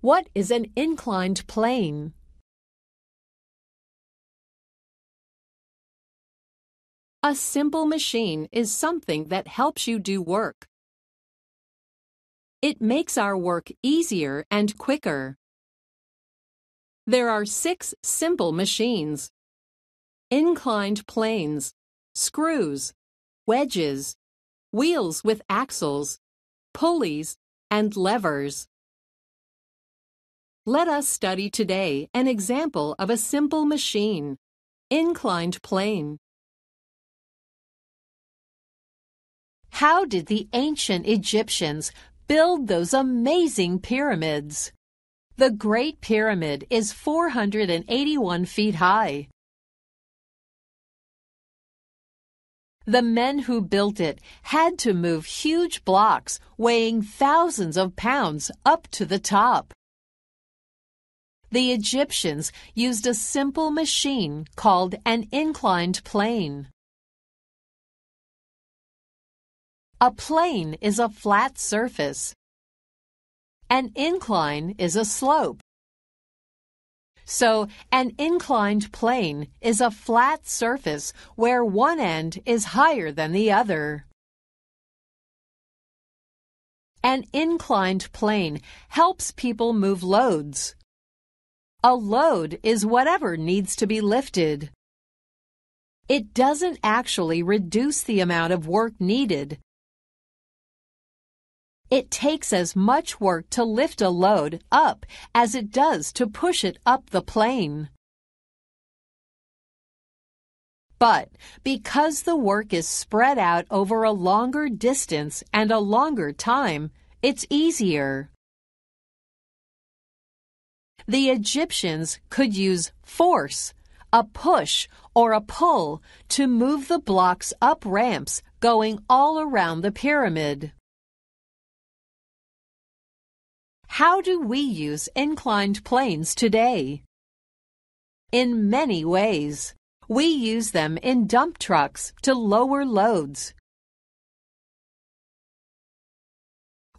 What is an inclined plane? A simple machine is something that helps you do work. It makes our work easier and quicker. There are six simple machines. Inclined planes, screws, wedges, wheels with axles, pulleys, and levers. Let us study today an example of a simple machine, inclined plane. How did the ancient Egyptians build those amazing pyramids? The Great Pyramid is 481 feet high. The men who built it had to move huge blocks weighing thousands of pounds up to the top. The Egyptians used a simple machine called an inclined plane. A plane is a flat surface. An incline is a slope. So, an inclined plane is a flat surface where one end is higher than the other. An inclined plane helps people move loads. A load is whatever needs to be lifted. It doesn't actually reduce the amount of work needed. It takes as much work to lift a load up as it does to push it up the plane. But because the work is spread out over a longer distance and a longer time, it's easier. The Egyptians could use force, a push or a pull to move the blocks up ramps going all around the pyramid. How do we use inclined planes today? In many ways. We use them in dump trucks to lower loads.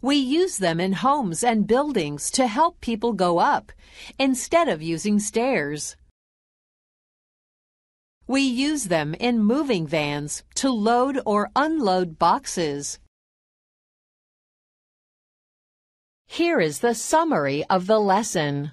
We use them in homes and buildings to help people go up instead of using stairs. We use them in moving vans to load or unload boxes. Here is the summary of the lesson.